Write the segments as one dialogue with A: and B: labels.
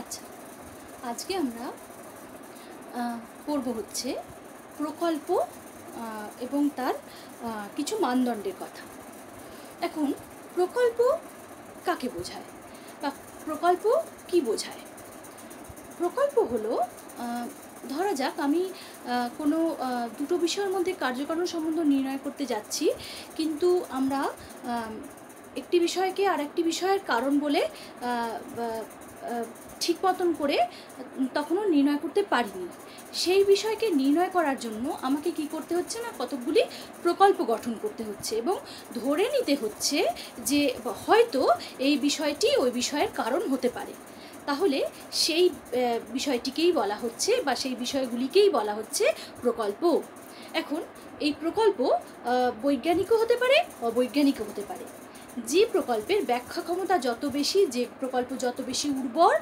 A: আচ্ছা আজকে আমরা পড়ব হচ্ছে প্রকল্প এবং তার কিছু মানদণ্ডের কথা। এখন, প্রকল্প কাকে বোঝায়? বা প্রকল্প কি বোঝায়? প্রকল্প হলো ধরা যাক আমি কোনো দুটো বিষয়ের মধ্যে কার্যকারণ সম্বন্ধ নির্ণয় করতে যাচ্ছি, কিন্তু আমরা একটি বিষয়কে আর একটি বিষয়ের কারণ বলে ঠিক মতন করে তখনও নির্ণয় করতে পারিনি। সেই বিষয়কে নির্ণয় করার জন্য আমাকে কি করতে হচ্ছে না, কতকগুলি প্রকল্প গঠন করতে হচ্ছে এবং ধরে নিতে হচ্ছে যে হয়তো এই বিষয়টি ওই বিষয়ের কারণ হতে পারে। তাহলে সেই বিষয়টিকেই বলা হচ্ছে বা সেই বিষয়গুলিকেই বলা হচ্ছে প্রকল্প। এখন এই প্রকল্প বৈজ্ঞানিকও হতে পারে, অবৈজ্ঞানিকও হতে পারে। যে প্রকল্পের ব্যাখ্যা ক্ষমতা যত বেশি, যে প্রকল্প যত বেশি উর্বর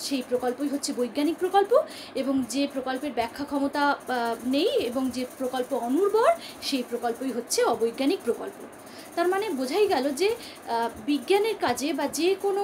A: সেই প্রকল্পই হচ্ছে বৈজ্ঞানিক প্রকল্প। এবং যে প্রকল্পের ব্যাখ্যা ক্ষমতা নেই এবং যে প্রকল্প অনুর্বর, সেই প্রকল্পই হচ্ছে অবৈজ্ঞানিক প্রকল্প। তার মানে বোঝাই গেল যে বিজ্ঞানের কাজে বা যে কোনো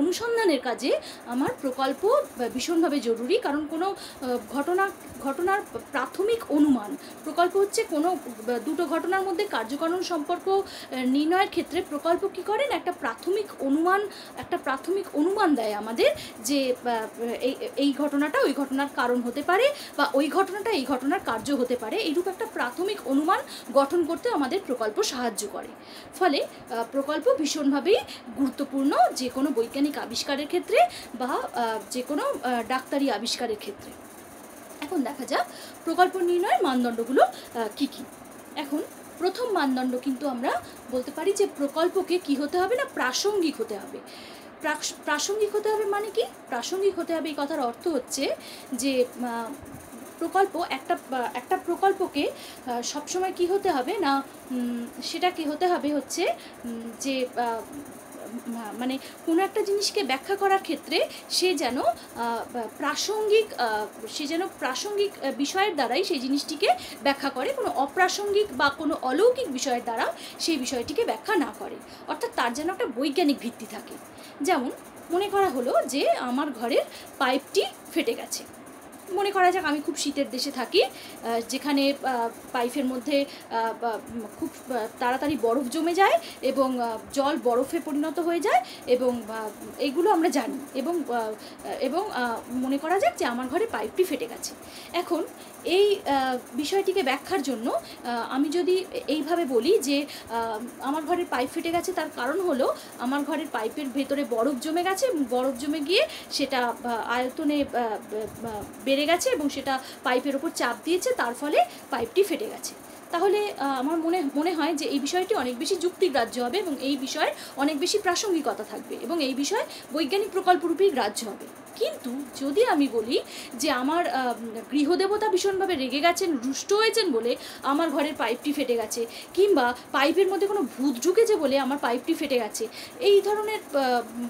A: অনুসন্ধানের কাজে আমার প্রকল্প ভীষণভাবে জরুরি। কারণ কোনো ঘটনা, ঘটনার প্রাথমিক অনুমান, প্রকল্প হচ্ছে কোনো দুটো ঘটনার মধ্যে কার্যকারণ সম্পর্ক নির্ণয়ের ক্ষেত্রে প্রকল্প কী করেন? একটা প্রাথমিক অনুমান, একটা প্রাথমিক অনুমান দেয় আমাদের যে এই ঘটনাটা ওই ঘটনার কারণ হতে পারে বা ওই ঘটনাটা এই ঘটনার কার্য হতে পারে। এইরূপ একটা প্রাথমিক অনুমান গঠন করতে আমাদের প্রকল্প সাহায্য করে। ফলে প্রকল্প ভীষণভাবেই গুরুত্বপূর্ণ যে কোনো বৈজ্ঞানিক আবিষ্কারের ক্ষেত্রে বা যে কোনো ডাক্তারি আবিষ্কারের ক্ষেত্রে। এখন দেখা যাক প্রকল্প নির্ণয়ের মানদণ্ডগুলো কি কি। এখন প্রথম মানদণ্ড কিন্তু আমরা বলতে পারি যে প্রকল্পকে কি হতে হবে না প্রাসঙ্গিক হতে হবে। প্রাসঙ্গিক হতে হবে মানে কি? প্রাসঙ্গিক হতে হবে এই কথার অর্থ হচ্ছে যে প্রকল্প, একটা একটা প্রকল্পকে সবসময় কি হতে হবে না সেটা কি হতে হবে হচ্ছে যে মানে কোনো একটা জিনিসকে ব্যাখ্যা করার ক্ষেত্রে সে যেন প্রাসঙ্গিক সে যেন প্রাসঙ্গিক বিষয়ের দ্বারাই সেই জিনিসটিকে ব্যাখ্যা করে, কোনো অপ্রাসঙ্গিক বা কোনো অলৌকিক বিষয়ের দ্বারা সেই বিষয়টিকে ব্যাখ্যা না করে। অর্থাৎ তার যেন একটা বৈজ্ঞানিক ভিত্তি থাকে। যেমন মনে করা হলো যে, আমার ঘরের পাইপটি ফেটে গেছে। মনে করা যাক আমি খুব শীতের দেশে থাকি যেখানে পাইপের মধ্যে খুব তাড়াতাড়ি বরফ জমে যায় এবং জল বরফে পরিণত হয়ে যায় এবং এইগুলো আমরা জানি এবং এবং মনে করা যাক যে আমার ঘরে পাইপটি ফেটে গেছে। এখন এই বিষয়টিকে ব্যাখ্যার জন্য আমি যদি এইভাবে বলি যে আমার ঘরের পাইপ ফেটে গেছে তার কারণ হলো আমার ঘরের পাইপের ভেতরে বরফ জমে গেছে বরফ জমে গিয়ে সেটা আয়তনে আহ, বেড়ে গেছে এবং সেটা পাইপের ওপর চাপ দিয়েছে, তার ফলে পাইপটি ফেটে গেছে। তাহলে আমার মনে মনে হয় যে এই বিষয়টি অনেক বেশি যুক্তিগ্রাহ্য হবে এবং এই বিষয়ে অনেক বেশি প্রাসঙ্গিকতা থাকবে এবং এই বিষয়ে বৈজ্ঞানিক প্রকল্পরূপেই গ্রাহ্য হবে। কিন্তু যদি আমি বলি যে আমার গৃহদেবতা ভীষণভাবে রেগে গেছেন, রুষ্ট হয়েছেন বলে আমার ঘরের পাইপটি ফেটে গেছে, কিংবা পাইপের মধ্যে কোনো ভূত ঢুকেছে বলে আমার পাইপটি ফেটে গেছে, এই ধরনের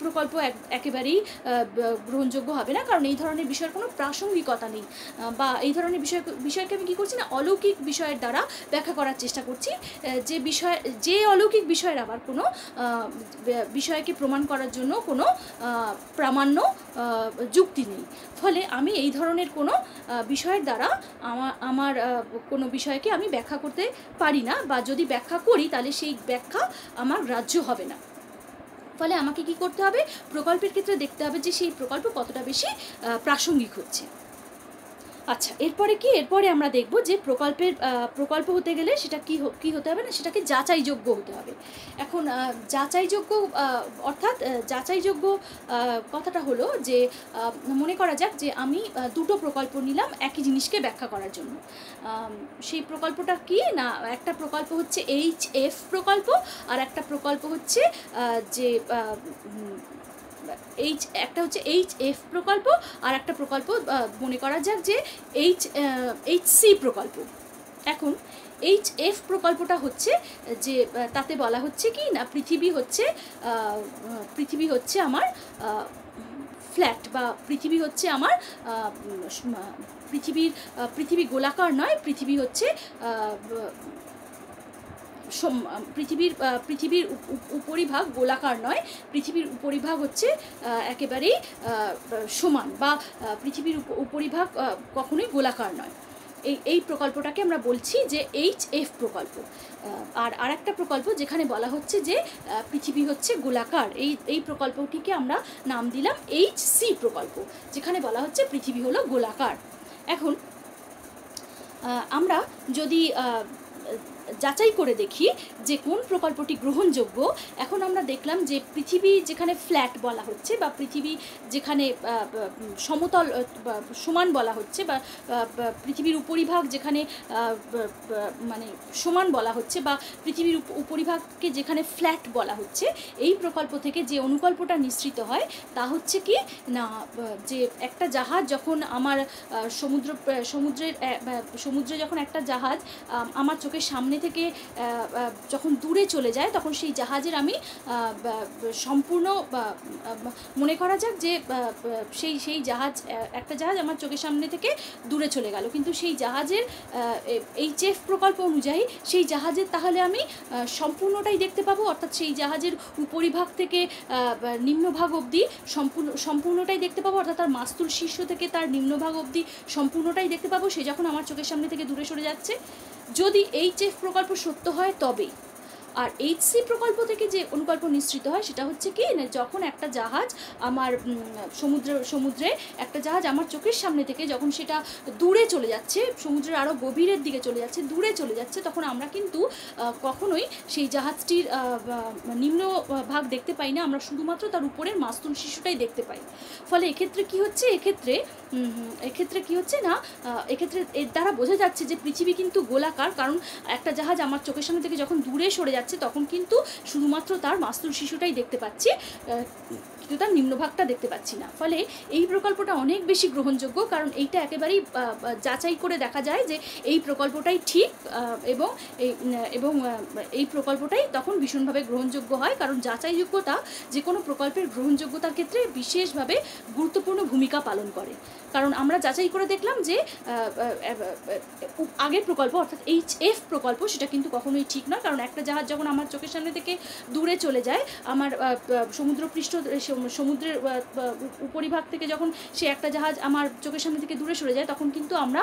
A: প্রকল্প এক- একেবারেই গ্রহণযোগ্য হবে না, কারণ এই ধরনের বিষয়ের কোনো প্রাসঙ্গিকতা নেই বা এই ধরনের বিষয়, বিষয়কে আমি কী করছি না, অলৌকিক বিষয়ের দ্বারা ব্যাখ্যা করার চেষ্টা করছি যে বিষয়, যে অলৌকিক বিষয়ের আবার কোনো বিষয়কে প্রমাণ করার জন্য কোনো প্রামাণ্য যুক্তি নেই। ফলে আমি এই ধরনের কোনো বিষয়ের দ্বারা আমার আমার কোনো বিষয়কে আমি ব্যাখ্যা করতে পারি না বা যদি ব্যাখ্যা করি তাহলে সেই ব্যাখ্যা আমার গ্রাহ্য হবে না। ফলে আমাকে কি করতে হবে? প্রকল্পের ক্ষেত্রে দেখতে হবে যে সেই প্রকল্প কতটা বেশি প্রাসঙ্গিক হচ্ছে। আচ্ছা এরপরে কি? এরপরে আমরা দেখব যে প্রকল্পের প্রকল্প হতে গেলে সেটা কি কি হতে হবে না? সেটাকে যাচাইযোগ্য হতে হবে। এখন যাচাইযোগ্য অর্থাৎ যাচাইযোগ্য কথাটা হলো যে মনে করা যাক যে আমি দুটো প্রকল্প নিলাম একই জিনিসকে ব্যাখ্যা করার জন্য। সেই প্রকল্পটা কি? না, একটা প্রকল্প হচ্ছে এইচ এফ প্রকল্প আর একটা প্রকল্প হচ্ছে যে এইচ একটা হচ্ছে এইচ এফ প্রকল্প আর একটা প্রকল্প মনে করা যাক যে এইচ এইচ সি প্রকল্প। এখন এইচ এফ প্রকল্পটা হচ্ছে যে তাতে বলা হচ্ছে কি না, পৃথিবী হচ্ছে পৃথিবী হচ্ছে আমার ফ্ল্যাট বা পৃথিবী হচ্ছে আমার পৃথিবীর পৃথিবী গোলাকার নয়, পৃথিবী হচ্ছে পৃথিবীর পৃথিবীর উপ- উপ- উপরিভাগ গোলাকার নয়, পৃথিবীর উপরিভাগ হচ্ছে একেবারেই সমান বা পৃথিবীর উপরিভাগ কখনোই গোলাকার নয়। এই এই প্রকল্পটাকে আমরা বলছি যে এইচ এফ প্রকল্প। আর আরেকটা প্রকল্প যেখানে বলা হচ্ছে যে পৃথিবী হচ্ছে গোলাকার, এই এই প্রকল্পটিকে আমরা নাম দিলাম এইচ সি প্রকল্প, যেখানে বলা হচ্ছে পৃথিবী হলো গোলাকার। এখন আমরা যদি যাচাই করে দেখি যে কোন প্রকল্পটি গ্রহণযোগ্য। এখন আমরা দেখলাম যে পৃথিবী যেখানে ফ্ল্যাট বলা হচ্ছে বা পৃথিবী যেখানে সমতল সমান বলা হচ্ছে বা পৃথিবীর উপরিভাগ যেখানে মানে সমান বলা হচ্ছে বা পৃথিবীর উপ- উপরিভাগকে যেখানে ফ্ল্যাট বলা হচ্ছে, এই প্রকল্প থেকে যে অনুকল্পটা নিঃসৃত হয় তা হচ্ছে কি, না যে একটা জাহাজ যখন আমার সমুদ্র সমুদ্রের সমুদ্রে যখন একটা জাহাজ আমার চোখের সামনে থেকে যখন দূরে চলে যায়, তখন সেই জাহাজের আমি সম্পূর্ণ মনে করা যাক যে সেই সেই জাহাজ একটা জাহাজ আমার চোখের সামনে থেকে দূরে চলে গেল। কিন্তু সেই জাহাজের এইচ এফ প্রকল্প অনুযায়ী সেই জাহাজের তাহলে আমি সম্পূর্ণটাই দেখতে পাবো। অর্থাৎ সেই জাহাজের উপরিভাগ থেকে নিম্নভাগ অবধি সম্পূর্ণ, সম্পূর্ণটাই দেখতে পাবো। অর্থাৎ তার মাস্তুল শীর্ষ থেকে তার নিম্নভাগ অবধি সম্পূর্ণটাই দেখতে পাবো। সে যখন আমার চোখের সামনে থেকে দূরে সরে যাচ্ছে যদি এইচ এফ প্রকল্প সত্য হয় তবেই। আর এইচসি প্রকল্প থেকে যে অনুকল্প নিশ্চিত হয়, সেটা হচ্ছে কি না যখন একটা জাহাজ আমার সমুদ্র, সমুদ্রে একটা জাহাজ আমার চোখের সামনে থেকে যখন সেটা দূরে চলে যাচ্ছে, সমুদ্রের আরও গভীরের দিকে চলে যাচ্ছে, দূরে চলে যাচ্ছে, তখন আমরা কিন্তু কখনোই সেই জাহাজটির নিম্ন ভাগ দেখতে পাই না, আমরা শুধুমাত্র তার উপরের মাস্তুল শিশুটাই দেখতে পাই। ফলে এক্ষেত্রে কি হচ্ছে, এক্ষেত্রে এক্ষেত্রে কি হচ্ছে না এক্ষেত্রে এর দ্বারা বোঝা যাচ্ছে যে পৃথিবী কিন্তু গোলাকার, কারণ একটা জাহাজ আমার চোখের সামনে থেকে যখন দূরে সরে যাচ্ছে তখন কিন্তু শুধুমাত্র তার মাস্তুল শিশুটাই দেখতে পাচ্ছি কিন্তু তার নিম্নভাগটা দেখতে পাচ্ছি না। ফলে এই প্রকল্পটা অনেক বেশি গ্রহণযোগ্য, কারণ এইটা একেবারেই যাচাই করে দেখা যায় যে এই প্রকল্পটাই ঠিক এবং এবং এই প্রকল্পটাই তখন ভীষণভাবে গ্রহণযোগ্য হয়। কারণ যাচাইযোগ্যতা যে কোনো প্রকল্পের গ্রহণযোগ্যতার ক্ষেত্রে বিশেষভাবে গুরুত্বপূর্ণ ভূমিকা পালন করে। কারণ আমরা যাচাই করে দেখলাম যে আগের প্রকল্প অর্থাৎ এইচ এফ প্রকল্প সেটা কিন্তু কখনোই ঠিক নয়। কারণ একটা জাহাজ যখন আমার চোখের সামনে থেকে দূরে চলে যায়, আমার সমুদ্রপৃষ্ঠ সমুদ্রের উপরিভাগ থেকে যখন সে একটা জাহাজ আমার চোখের সামনে থেকে দূরে সরে যায়, তখন কিন্তু আমরা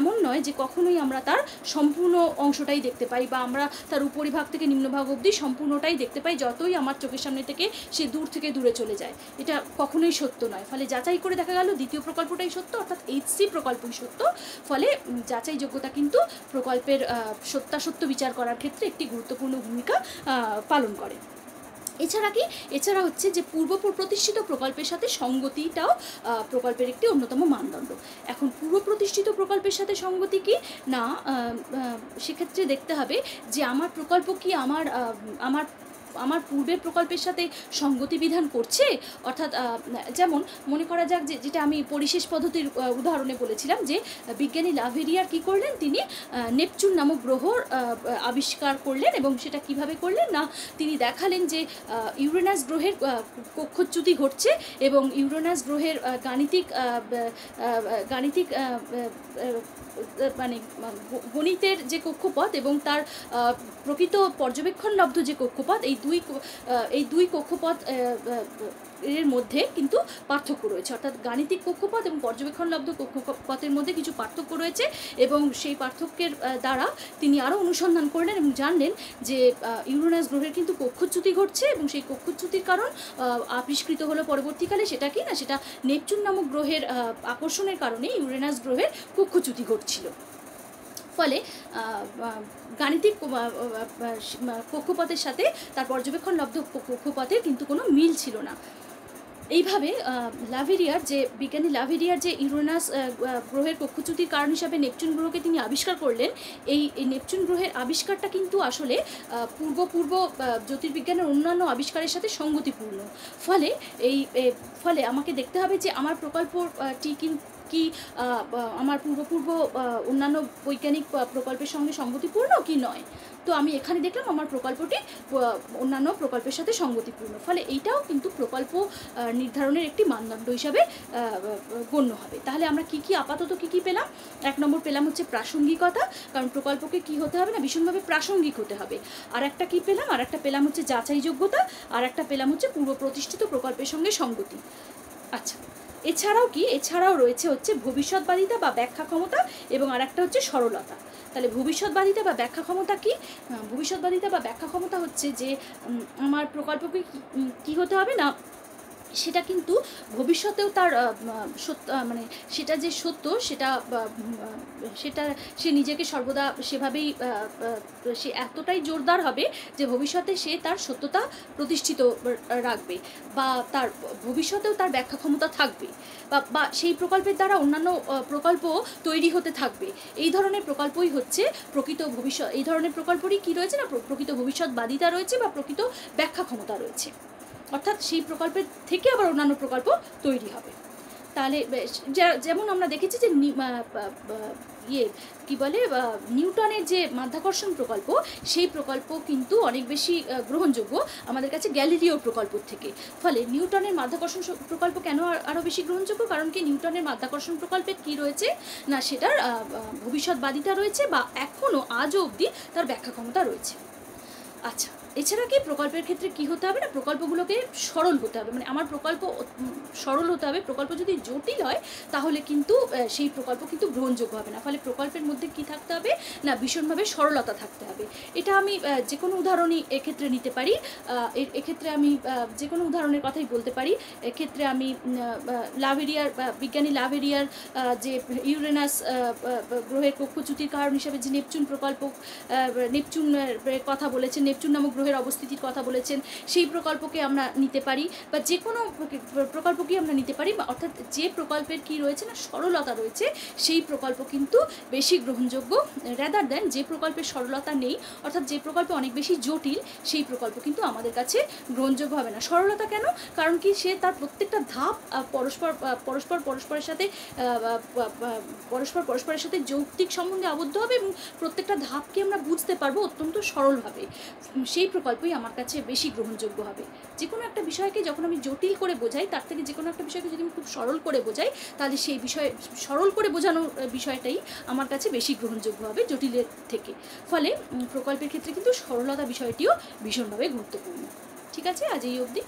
A: এমন নয় যে কখনোই আমরা তার সম্পূর্ণ অংশটাই দেখতে পাই বা আমরা তার উপরিভাগ থেকে নিম্নভাগ অবধি সম্পূর্ণটাই দেখতে পাই যতই আমার চোখের সামনে থেকে সে দূর থেকে দূরে চলে যায়। এটা কখনোই সত্য নয়। ফলে যাচাই করে দেখা গেল, দ্বিতীয় প্রকল্পটাই সত্য অর্থাৎ এইচসি প্রকল্পই সত্য। ফলে উম, যাচাই যোগ্যতা কিন্তু প্রকল্পের সত্যাসত্য বিচার করার ক্ষেত্রে একটি গুরুত্বপূর্ণ ভূমিকা পালন করে। এছাড়া কি? এছাড়া হচ্ছে যে পূর্ব প্রতিষ্ঠিত প্রকল্পের সাথে সঙ্গতিটাও প্রকল্পের একটি অন্যতম মানদণ্ড। এখন পূর্ব প্রতিষ্ঠিত প্রকল্পের সাথে সঙ্গতি কি? না সেক্ষেত্রে দেখতে হবে যে আমার প্রকল্প কি আমার আমার আমার পূর্বের প্রকল্পের সাথে সঙ্গতি বিধান করছে? অর্থাৎ যেমন মনে করা যাক যে, যেটা আমি পরিশেষ পদ্ধতির উদাহরণে বলেছিলাম যে, বিজ্ঞানী লাভেরিয়ার কি করলেন? তিনি নেপচুন নামক গ্রহর আবিষ্কার করলেন এবং সেটা কীভাবে করলেন? না, তিনি দেখালেন যে ইউরেনাস গ্রহের কক্ষচ্যুতি ঘটছে এবং ইউরেনাস গ্রহের গাণিতিক গাণিতিক মানে গণিতের যে কক্ষপথ এবং তার প্রকৃত পর্যবেক্ষণলব্ধ যে কক্ষপথ, এই দুই এই দুই কক্ষপথ এর মধ্যে কিন্তু পার্থক্য রয়েছে। অর্থাৎ গাণিতিক কক্ষপথ এবং পর্যবেক্ষণলব্ধ কক্ষপথের মধ্যে কিছু পার্থক্য রয়েছে এবং সেই পার্থক্যের দ্বারা তিনি আরও অনুসন্ধান করলেন এবং জানলেন যে ইউরেনাস গ্রহের কিন্তু কক্ষচ্যুতি ঘটছে এবং সেই কক্ষচ্যুতির কারণ আবিষ্কৃত হলো পরবর্তীকালে সেটা কি না, সেটা নেপচুন নামক গ্রহের আকর্ষণের কারণে ইউরেনাস গ্রহের কক্ষচ্যুতি ঘটছিল। ফলে গাণিতিক কক্ষপথের সাথে তার পর্যবেক্ষণলব্ধ কক্ষপথের কিন্তু কোনো মিল ছিল না। এইভাবে লাভেরিয়ার যে, বিজ্ঞানী লাভেরিয়ার যে ইউরেনাস গ্রহের কক্ষচ্যুতির কারণ হিসাবে নেপচুন গ্রহকে তিনি আবিষ্কার করলেন, এই নেপচুন গ্রহের আবিষ্কারটা কিন্তু আসলে পূর্ব পূর্ব জ্যোতির্বিজ্ঞানের অন্যান্য আবিষ্কারের সাথে সঙ্গতিপূর্ণ। ফলে, এই ফলে আমাকে দেখতে হবে যে, আমার প্রকল্পটি কি কি আমার পূর্বপূর্ব অন্যান্য বৈজ্ঞানিক প্রকল্পের সঙ্গে সঙ্গতিপূর্ণ কি নয়? তো আমি এখানে দেখলাম আমার প্রকল্পটি অন্যান্য প্রকল্পের সাথে সঙ্গতিপূর্ণ। ফলে এইটাও কিন্তু প্রকল্প নির্ধারণের একটি মানদণ্ড হিসাবে গণ্য হবে। তাহলে আমরা কি কি আপাতত কি কি পেলাম? এক নম্বর পেলাম হচ্ছে প্রাসঙ্গিকতা, কারণ প্রকল্পকে কি হতে হবে না? ভীষণভাবে প্রাসঙ্গিক হতে হবে। আর একটা কি পেলাম? আর একটা পেলাম হচ্ছে যাচাইযোগ্যতা আর একটা পেলাম হচ্ছে পূর্ব প্রতিষ্ঠিত প্রকল্পের সঙ্গে সঙ্গতি। আচ্ছা। এছাড়াও কি? এছাড়াও রয়েছে হচ্ছে ভবিষ্যৎবাদিতা বা ব্যাখ্যা ক্ষমতা এবং আর একটা হচ্ছে সরলতা। তাহলে ভবিষ্যৎবাদিতা বা ব্যাখ্যা ক্ষমতা কি ভবিষ্যৎবাদিতা বা ব্যাখ্যা ক্ষমতা হচ্ছে যে আমার প্রকল্পকে কি- হতে হবে না সেটা কিন্তু ভবিষ্যতেও তার সত্য মানে সেটা যে সত্য সেটা সেটা সে নিজেকে সর্বদা সেভাবেই সে এতটাই জোরদার হবে যে ভবিষ্যতে সে তার সত্যতা প্রতিষ্ঠিত রাখবে বা তার ভবিষ্যতেও তার ব্যাখ্যা ক্ষমতা থাকবে বা সেই প্রকল্পের দ্বারা অন্যান্য প্রকল্প তৈরি হতে থাকবে। এই ধরনের প্রকল্পই হচ্ছে প্রকৃত ভবিষ্যৎ, এই ধরনের প্রকল্পরই কি রয়েছে না, প্র- প্রকৃত ভবিষ্যৎবাদিতা রয়েছে বা প্রকৃত ব্যাখ্যা ক্ষমতা রয়েছে। অর্থাৎ সেই প্রকল্পের থেকে আবার অন্যান্য প্রকল্প তৈরি হবে। তাহলে যেমন আমরা দেখেছি যে ইয়ে কি বলে নিউটনের যে মাধ্যাকর্ষণ প্রকল্প, সেই প্রকল্প কিন্তু অনেক বেশি গ্রহণযোগ্য আমাদের কাছে গ্যালিলিও প্রকল্প থেকে। ফলে নিউটনের মাধ্যাকর্ষণ প্রকল্প কেন আরও বেশি গ্রহণযোগ্য? কারণ কি নিউটনের মাধ্যাকর্ষণ প্রকল্পে কি রয়েছে? না, সেটার ভবিষ্যৎবাদিতা রয়েছে বা এখনও আজও অবধি তার ব্যাখ্যা ক্ষমতা রয়েছে। আচ্ছা এছাড়া কি প্রকল্পের ক্ষেত্রে কি হতে হবে না? প্রকল্পগুলোকে সরল হতে হবে। মানে আমার প্রকল্প সরল হতে হবে। প্রকল্প যদি জটিল হয়, তাহলে কিন্তু সেই প্রকল্প কিন্তু গ্রহণযোগ্য হবে না। ফলে প্রকল্পের মধ্যে কি থাকতে হবে? না, ভীষণভাবে সরলতা থাকতে হবে। এটা আমি যে কোনো উদাহরণই এক্ষেত্রে নিতে পারি। এক্ষেত্রে আমি যে কোনো উদাহরণের কথাই বলতে পারি। এক্ষেত্রে আমি লাভেরিয়ার বিজ্ঞানী লাভেরিয়ার যে ইউরেনাস গ্রহের কক্ষচ্যুতির কারণ হিসেবে যে নেপচুন প্রকল্প নেপচুন কথা বলেছে নেপচুন নামক গ্রহের অবস্থিতির কথা বলেছেন, সেই প্রকল্পকে আমরা নিতে পারি বা যে কোনো প্রক- প্রকল্পকেই আমরা নিতে পারি বা অর্থাৎ যে প্রকল্পের কি রয়েছে না, সরলতা রয়েছে, সেই প্রকল্প কিন্তু বেশি গ্রহণযোগ্য রেদার দেন যে প্রকল্পের সরলতা নেই, অর্থাৎ যে প্রকল্প অনেক বেশি জটিল, সেই প্রকল্প কিন্তু আমাদের কাছে গ্রহণযোগ্য হবে না। সরলতা কেন? কারণ কি সে তার প্রত্যেকটা ধাপ পরস্পর পরস্পর, পরস্পরের সাথে পরস্পর, পরস্পরের সাথে যৌক্তিক সম্বন্ধে আবদ্ধ হবে এবং প্রত্যেকটা ধাপকে আমরা বুঝতে পারব অত্যন্ত সরলভাবে। সেই প্রকল্পই আমার কাছে বেশি গ্রহণযোগ্য হবে। যে কোনো একটা বিষয়কে যখন আমি জটিল করে বোঝাই, তার থেকে যে কোনো একটা বিষয়কে যদি আমি খুব সরল করে বোঝাই, তাহলে সেই বিষয়, সরল করে বোঝানোর বিষয়টাই আমার কাছে বেশি গ্রহণযোগ্য হবে জটিলের থেকে। ফলে প্রকল্পের ক্ষেত্রে কিন্তু সরলতা বিষয়টিও ভীষণভাবে গুরুত্বপূর্ণ। ঠিক আছে? আজ এই অবধি।